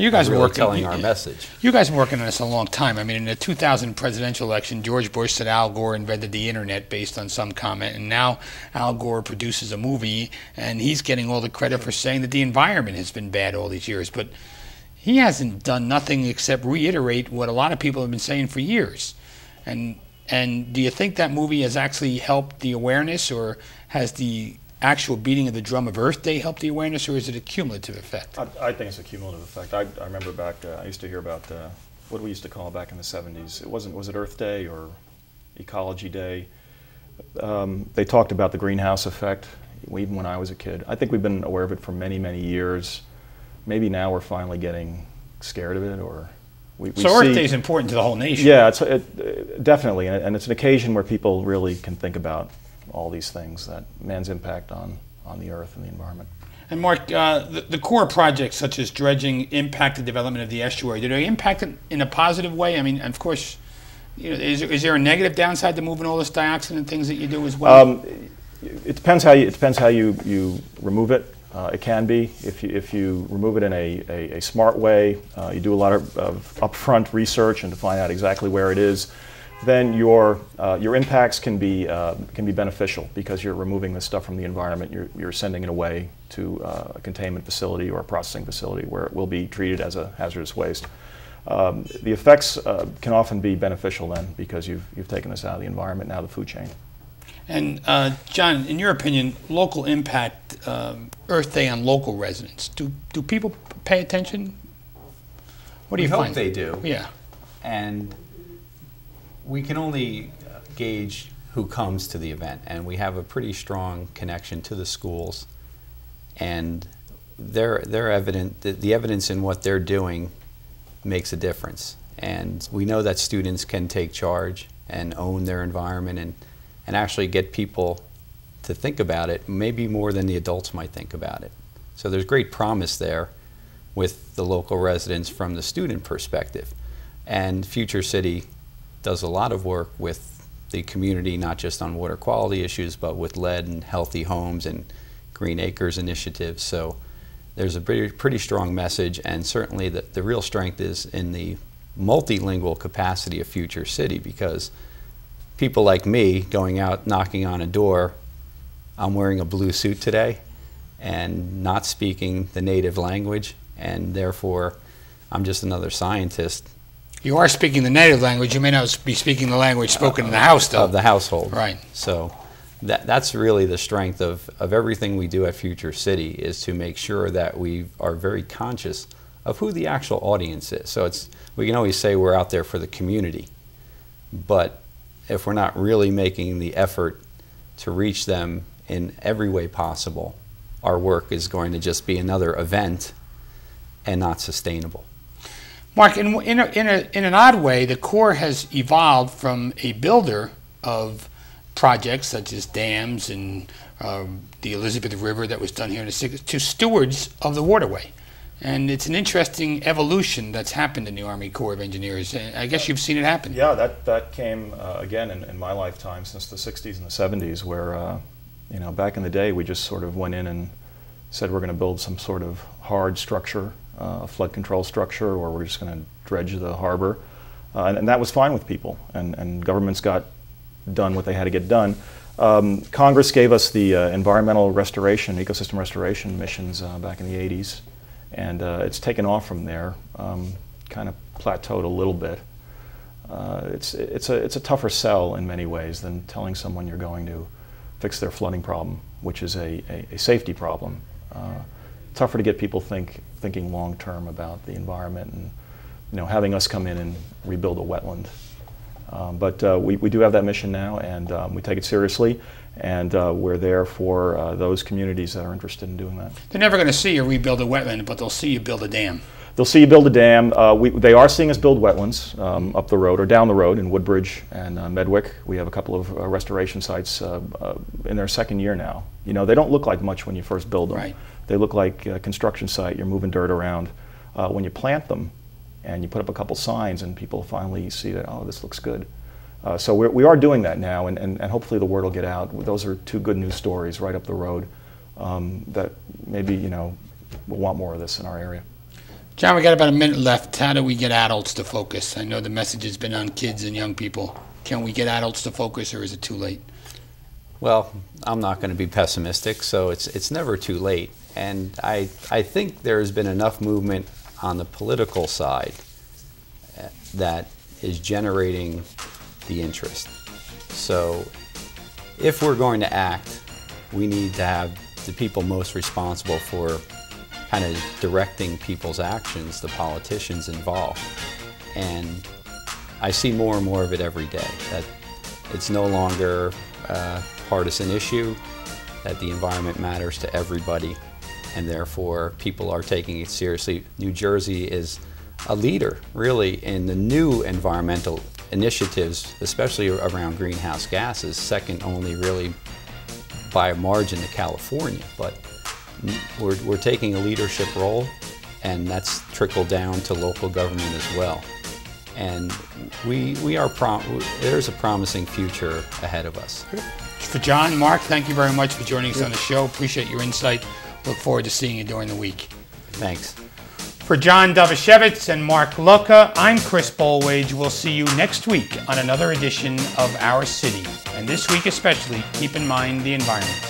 You guys are really working- telling you- our message. You guys have been working on this a long time. I mean, in the 2000 presidential election, George Bush said Al Gore invented the internet based on some comment, and now Al Gore produces a movie, and he's getting all the credit for saying that the environment has been bad all these years. But he hasn't done nothing except reiterate what a lot of people have been saying for years. And and do you think that movie has actually helped the awareness, or has the actual beating of the drum of Earth Day help the awareness, or is it a cumulative effect? I, I think it's a cumulative effect. I, I remember back, uh, I used to hear about, uh, what we used to call back in the 70s. It wasn't, was it Earth Day or Ecology Day? Um, they talked about the greenhouse effect, even when I was a kid. I think we've been aware of it for many, many years. Maybe now we're finally getting scared of it, or we, we so Earth see- Day is important to the whole nation. Yeah, it's it, definitely, and, and it's an occasion where people really can think about all these things that man's impact on on the earth and the environment. And Mark, uh, the, the Corps projects such as dredging impact the development of the estuary. Do they impact it in a positive way? I mean, of course, you know, is, there- is there a negative downside to moving all this dioxin and things that you do as well? Um, it depends how you it depends how you, you remove it. Uh, it can be if you if you remove it in a, a, a smart way. Uh, you do a lot of, of upfront research and to find out exactly where it is. Then your uh, your impacts can be uh, can be beneficial because you're removing this stuff from the environment. You're you're sending it away to uh, a containment facility or a processing facility where it will be treated as a hazardous waste. Um, the effects uh, can often be beneficial then because you've you've taken this out of the environment now the food chain. and uh, John, in your opinion, local impact, um, Earth Day on local residents. Do do people pay attention? What do we you hope find? they do. Yeah. and we can only uh, gauge who comes to the event and we have a pretty strong connection to the schools. And they're, they're evident the, the evidence in what they're doing makes a difference. And we know that students can take charge and own their environment and, and actually get people to think about it maybe more than the adults might think about it. So there's great promise there with the local residents from the student perspective. And Future City does a lot of work with the community, not just on water quality issues, but with lead and healthy homes and Green Acres initiatives. So there's a pretty, pretty strong message, and certainly the, the real strength is in the multilingual capacity of Future City because people like me going out knocking on a door, I'm wearing a blue suit today and not speaking the native language, and therefore I'm just another scientist You are speaking the native language. You may not be speaking the language spoken in the house, though. of the household. Right. So that, that's really the strength of, of everything we do at Future City is to make sure that we are very conscious of who the actual audience is. So it's, we can always say we're out there for the community, but if we're not really making the effort to reach them in every way possible, our work is going to just be another event and not sustainable. Mark, in, in, a, in, a, in an odd way, the Corps has evolved from a builder of projects such as dams and um, the Elizabeth River that was done here in the 60s to stewards of the waterway. And it's an interesting evolution that's happened in the Army Corps of Engineers. I guess you've seen it happen. Yeah, that, that came uh, again in, in my lifetime since the 60s and the 70s, where, uh, you know, back in the day we just sort of went in and said we're going to build some sort of hard structure, uh, flood control structure, or we're just going to dredge the harbor. Uh, and, and that was fine with people, and, and governments got done what they had to get done. Um, Congress gave us the uh, environmental restoration, ecosystem restoration missions uh, back in the 80s, and uh, it's taken off from there, um, kind of plateaued a little bit. Uh, it's, it's, a, it's a tougher sell in many ways than telling someone you're going to fix their flooding problem, which is a, a, a safety problem. Uh, tougher to get people think, thinking long term about the environment and you know, having us come in and rebuild a wetland. Um, but uh, we, we do have that mission now, and um, we take it seriously, and uh, we're there for uh, those communities that are interested in doing that. They're never going to see you rebuild a wetland, but they'll see you build a dam. They'll see you build a dam. Uh, we, they are seeing us build wetlands um, up the road or down the road in Woodbridge and uh, Medwick. We have a couple of uh, restoration sites uh, uh, in their second year now. You know, they don't look like much when you first build them. Right. They look like a construction site. You're moving dirt around. Uh, when you plant them and you put up a couple signs and people finally see that, oh, this looks good. Uh, so we're, we are doing that now, and, and, and hopefully the word will get out. Those are two good news stories right up the road um, that maybe, you know, we'll want more of this in our area. John, we got about a minute left. How do we get adults to focus? I know the message has been on kids and young people. Can we get adults to focus, or is it too late? Well, I'm not going to be pessimistic, so it's it's never too late. And I I think there's been enough movement on the political side uh, that is generating the interest. So if we're going to act, we need to have the people most responsible for kind of directing people's actions, the politicians involved. And I see more and more of it every day, that it's no longer a partisan issue, that the environment matters to everybody, and therefore people are taking it seriously. New Jersey is a leader, really, in the new environmental initiatives, especially around greenhouse gases, second only really by a margin to California. But we're, we're taking a leadership role, and that's trickled down to local government as well. And we, we are prom- there's a promising future ahead of us. For John, Mark, thank you very much for joining us on the show. Appreciate your insight. Look forward to seeing you during the week. Thanks. For John Dovashevitz and Mark Lucca, I'm Chris Bollwage. We'll see you next week on another edition of Our City. And this week especially, keep in mind the environment.